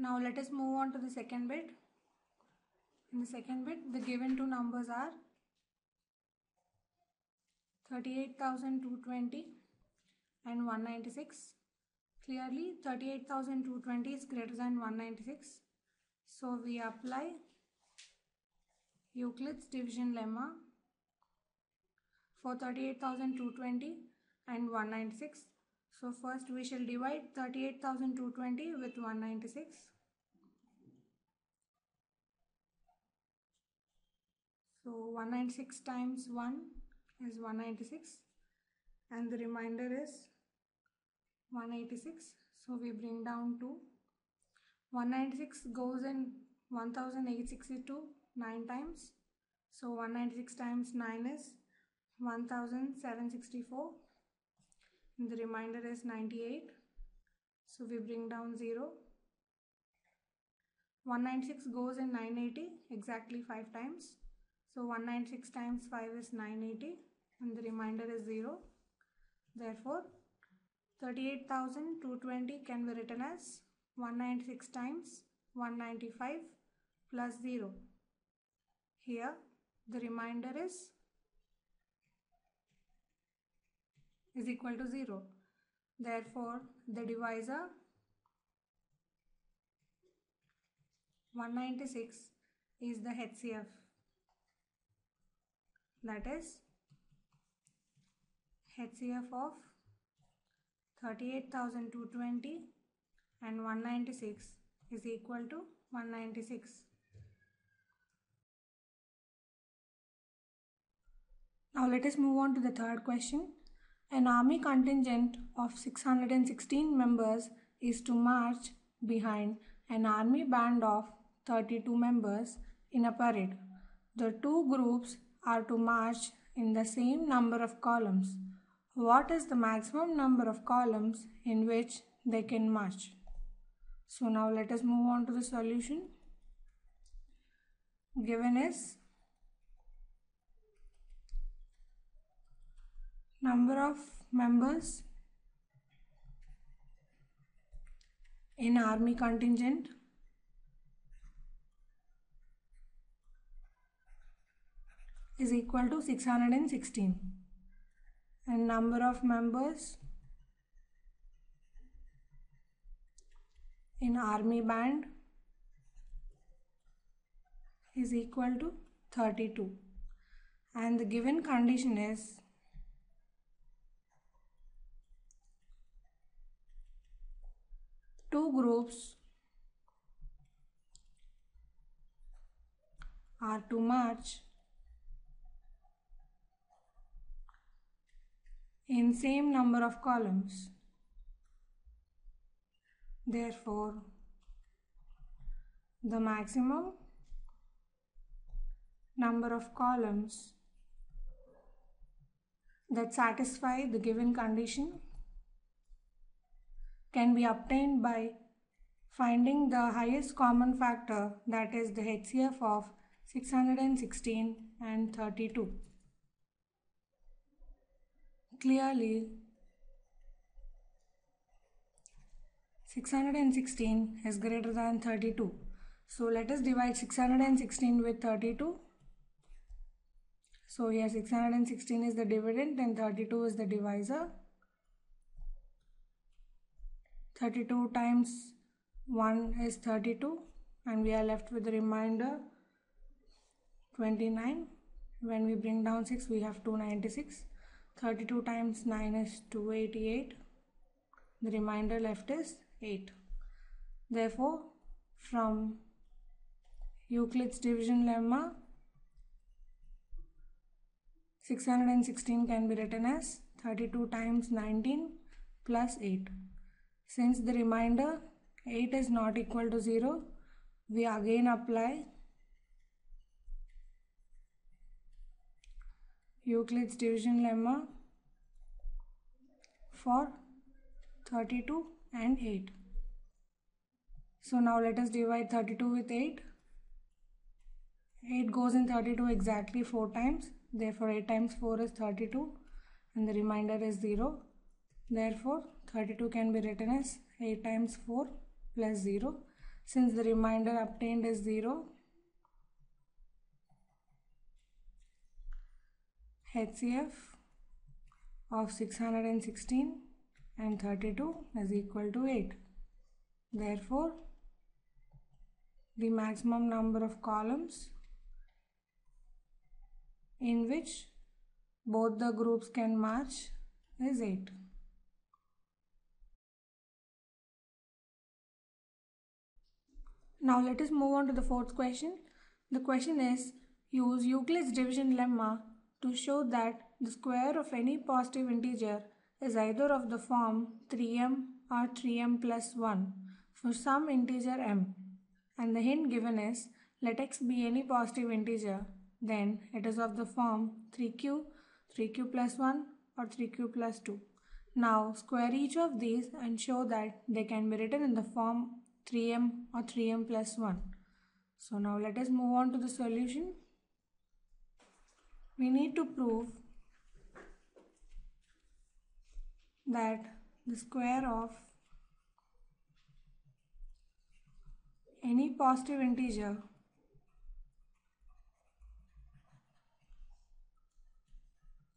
Now let us move on to the second bit. In the second bit, the given two numbers are 38,220 and 196. Clearly 38,220 is greater than 196. So we apply Euclid's division lemma for 38,220 and 196. So first we shall divide 38,220 with 196. So 196 times 1 is 196 and the remainder is 186. So we bring down to 196 goes in 1862 9 times. So 196 times 9 is 1764 and the remainder is 98. So we bring down 0. 196 goes in 980 exactly 5 times. So 196 times 5 is 980 and the remainder is 0. Therefore, 38,220 can be written as 196 times 195 plus 0. Here, the remainder is is equal to 0. Therefore, the divisor 196 is the HCF. That is HCF of 38,220 and 196 is equal to 196. Now let us move on to the third question. An army contingent of 616 members is to march behind an army band of 32 members in a parade. The two groups are to march in the same number of columns. What is the maximum number of columns in which they can march? So now let us move on to the solution. Given is number of members in army contingent. Is equal to 616 and number of members in army band is equal to 32 and the given condition is two groups are to march in same number of columns. Therefore, the maximum number of columns that satisfy the given condition can be obtained by finding the highest common factor that is the HCF of 616 and 32. Clearly, 616 is greater than 32. So let us divide 616 with 32. So here 616 is the dividend and 32 is the divisor. 32 times 1 is 32 and we are left with the remainder 29. When we bring down 6 we have 296. 32 times 9 is 288. The remainder left is 8. Therefore, from Euclid's division lemma, 616 can be written as 32 times 19 plus 8. Since the remainder 8 is not equal to 0, we again apply Euclid's division lemma for 32 and 8. So now let us divide 32 with 8. 8 goes in 32 exactly 4 times. Therefore 8 times 4 is 32 and the remainder is 0. Therefore 32 can be written as 8 times 4 plus 0. since the remainder obtained is 0 HCF of 616 and 32 is equal to 8 therefore the maximum number of columns in which both the groups can march is 8. Now let us move on to the fourth question. The question is use Euclid's division lemma to show that the square of any positive integer is either of the form 3m or 3m plus 1 for some integer m and the hint given is let x be any positive integer then it is of the form 3q, 3q plus 1 or 3q plus 2. Now square each of these and show that they can be written in the form 3m or 3m plus 1. So now let us move on to the solution. We need to prove that the square of any positive integer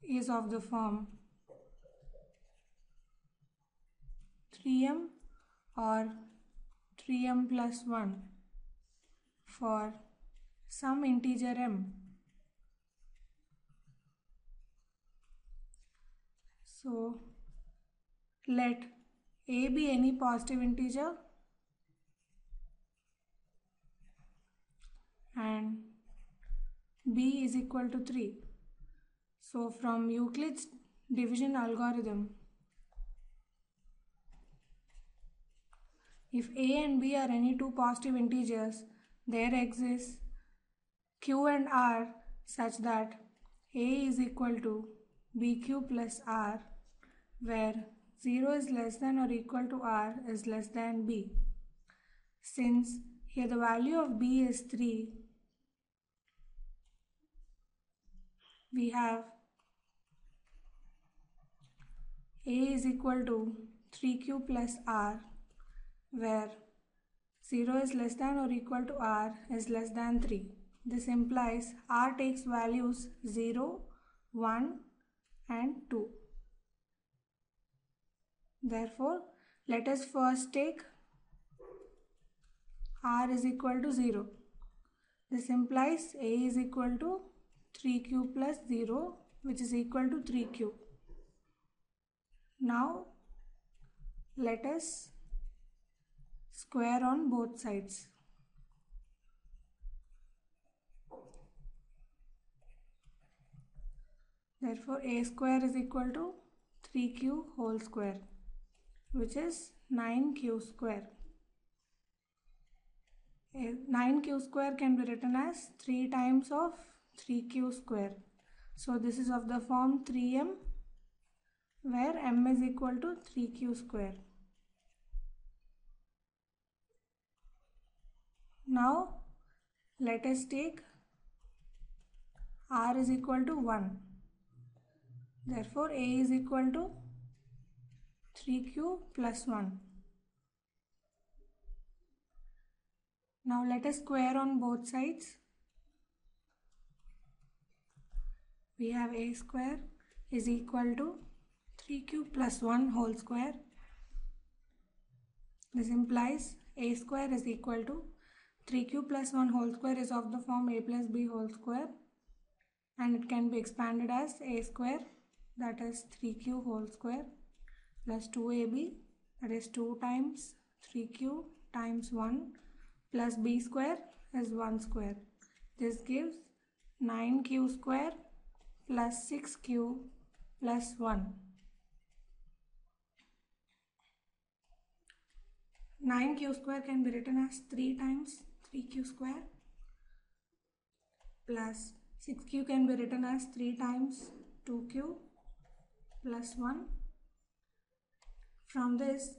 is of the form 3m or 3m plus 1 for some integer m. So let a be any positive integer and b is equal to 3. So from Euclid's division algorithm, if a and b are any two positive integers, there exists q and r such that a is equal to bq plus r where 0 is less than or equal to r is less than b. Since here the value of b is 3, we have a is equal to 3q plus r where 0 is less than or equal to r is less than 3. This implies r takes values 0, 1 and 2. Therefore, let us first take r is equal to 0. This implies a is equal to 3q plus 0 which is equal to 3q. Now let us square on both sides. Therefore a square is equal to 3q whole square which is 9q square. 9q square can be written as 3 times of 3q square. So this is of the form 3m where m is equal to 3q square. Now let us take r is equal to 1. Therefore a is equal to 3q plus 1. Now let us square on both sides. We have a square is equal to 3q plus 1 whole square. This implies a square is equal to 3q plus 1 whole square is of the form a plus b whole square and it can be expanded as a square that is 3q whole square plus 2ab that is 2 times 3q times 1 plus b square is 1 square. This gives 9q square plus 6q plus 1. 9q square can be written as 3 times 3q square plus 6q can be written as 3 times 2q plus 1. From this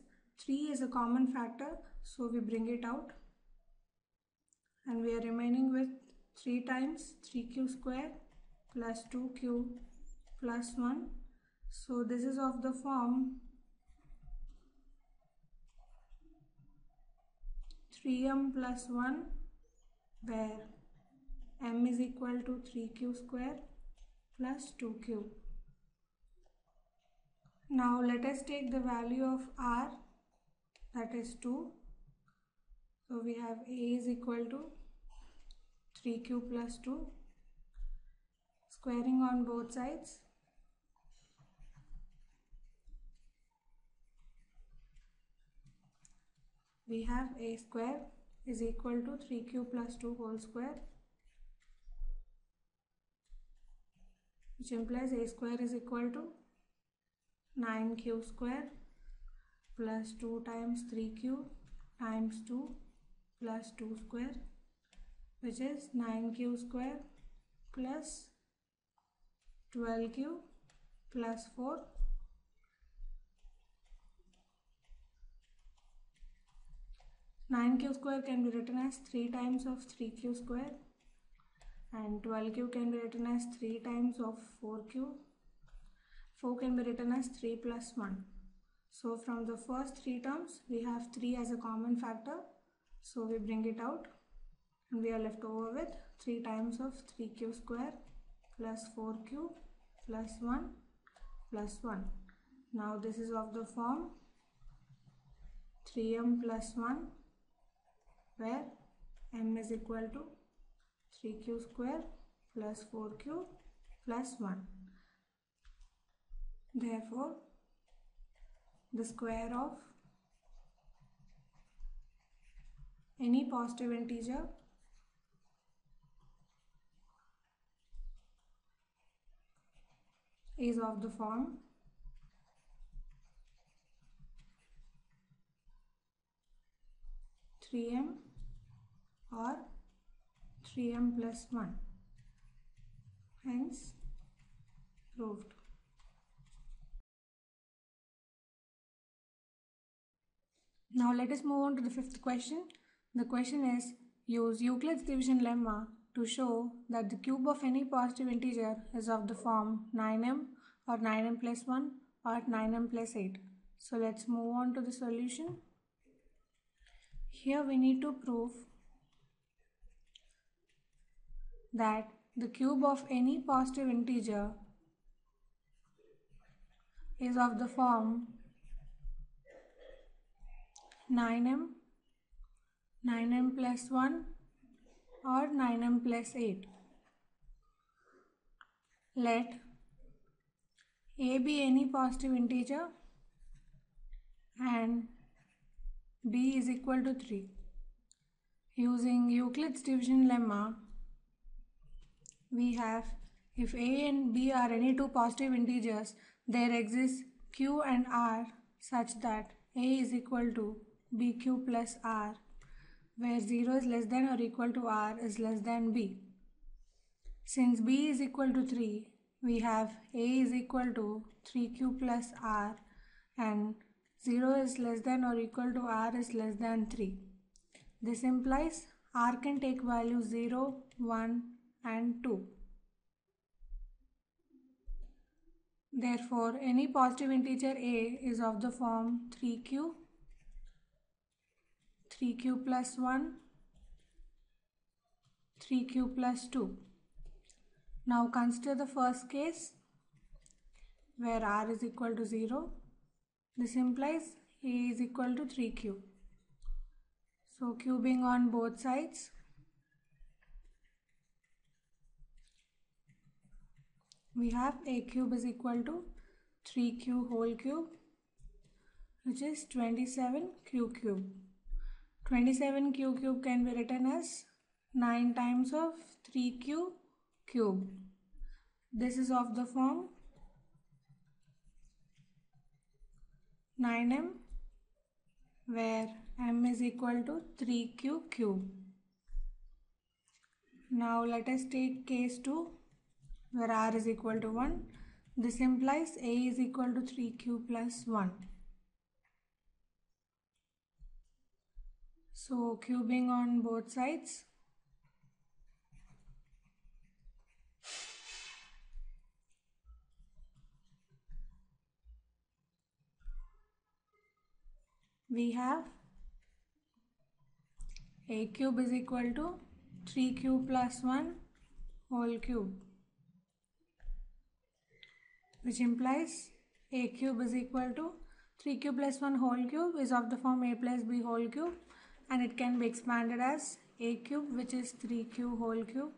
3 is a common factor so we bring it out and we are remaining with 3 times 3q square plus 2q plus 1. So this is of the form 3m plus 1 where m is equal to 3q square plus 2q. Now let us take the value of r that is 2. So we have a is equal to 3q plus 2 squaring on both sides we have a square is equal to 3q plus 2 whole square which implies a square is equal to 9q square plus 2 times 3q times 2 plus 2 square which is 9q square plus 12q plus 4 9q square can be written as 3 times of 3q square and 12q can be written as 3 times of 4q. 4 can be written as 3 plus 1. So from the first three terms we have 3 as a common factor. So we bring it out and we are left over with 3 times of 3q square plus 4q plus 1 plus 1. Now this is of the form 3m plus 1 where m is equal to 3q square plus 4q plus 1. Therefore, the square of any positive integer is of the form three m or 3m plus 1 hence proved. Now let us move on to the fifth question. The question is use Euclid's division lemma to show that the cube of any positive integer is of the form 9m or 9m plus 1 or 9m plus 8 so let's move on to the solution here we need to prove that the cube of any positive integer is of the form 9m, 9m plus 1 or 9m plus 8. Let a be any positive integer and b is equal to 3. Using Euclid's division lemma, we have if a and b are any two positive integers, there exists q and r such that a is equal to bq plus r, where 0 is less than or equal to r is less than b. Since b is equal to 3, we have a is equal to 3q plus r and 0 is less than or equal to r is less than 3. This implies r can take values 0, 1 and 2. Therefore, any positive integer a is of the form 3q, 3q plus 1, 3q plus 2. Now consider the first case where r is equal to 0. This implies a is equal to 3q. So cubing on both sides we have a cube is equal to 3q whole cube which is 27q cube. 27q cube can be written as 9 times of 3q cube. This is of the form 9m where m is equal to 3q cube. Now let us take case 2 where r is equal to 1. This implies a is equal to 3q plus 1. So cubing on both sides. We have a cube is equal to 3q plus 1 whole cube which implies a cube is equal to 3q plus 1 whole cube is of the form a plus b whole cube and it can be expanded as a cube which is 3q whole cube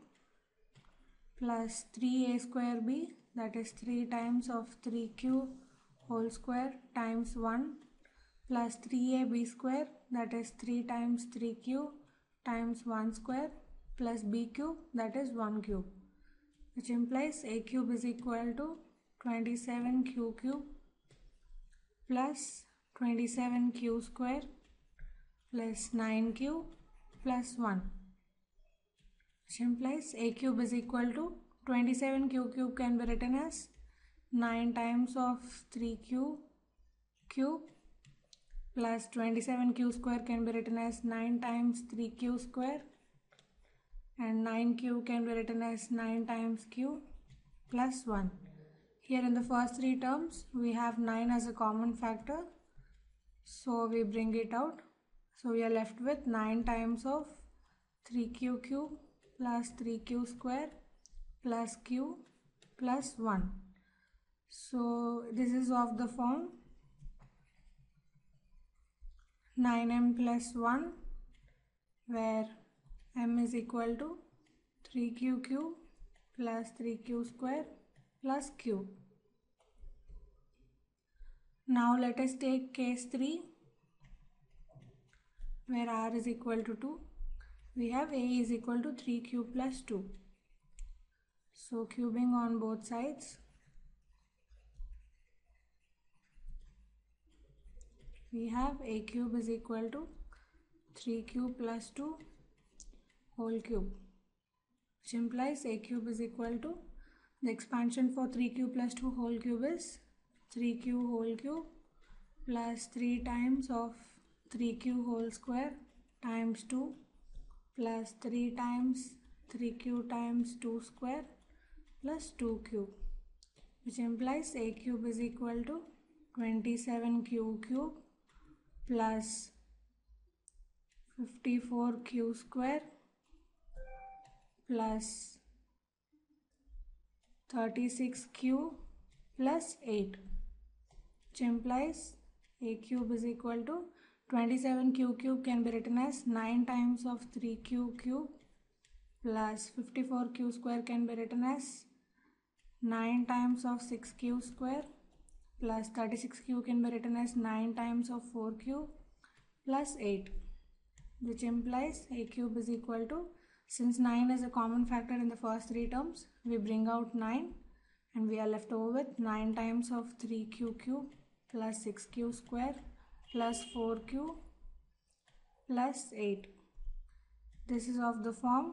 plus 3a square b that is 3 times of 3q whole square times 1 plus 3ab square that is 3 times 3q times 1 square plus b cube that is 1 cube which implies a cube is equal to 27q cube plus 27q square plus 9q plus 1 which implies a cube is equal to 27q cube can be written as 9 times of 3q cube plus 27q square can be written as 9 times 3q square and 9q can be written as 9 times q plus 1. Here in the first three terms we have 9 as a common factor so we bring it out. So we are left with 9 times of 3q cube plus 3q square plus q plus 1. So this is of the form 9m plus 1 where m is equal to 3q cube plus 3q square plus q. Now let us take case 3 where r is equal to 2. We have a is equal to 3q plus 2. So cubing on both sides we have a cube is equal to 3 cube plus 2 whole cube which implies a cube is equal to the expansion for 3q plus 2 whole cube is 3q whole cube plus 3 times of 3q whole square times 2 plus 3 times 3q times 2 square plus 2 cube which implies a cube is equal to 27q cube plus 54q square plus 36q plus 8 which implies a cube is equal to 27q cube can be written as 9 times of 3q cube plus 54q square can be written as 9 times of 6q square plus 36q can be written as 9 times of 4q plus 8 which implies a cube is equal to since 9 is a common factor in the first three terms we bring out 9 and we are left over with 9 times of 3q cube plus 6q square plus 4q plus 8 this is of the form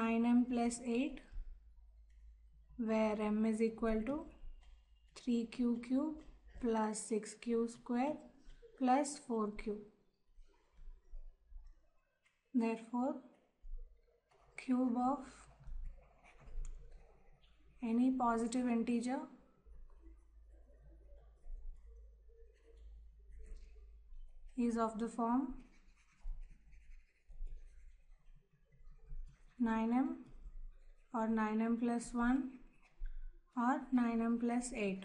9m plus 8 where m is equal to 3q cube plus 6q square plus 4q. Therefore, cube of any positive integer is of the form 9m or 9m plus 1 or 9m plus 8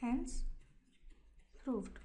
hence proved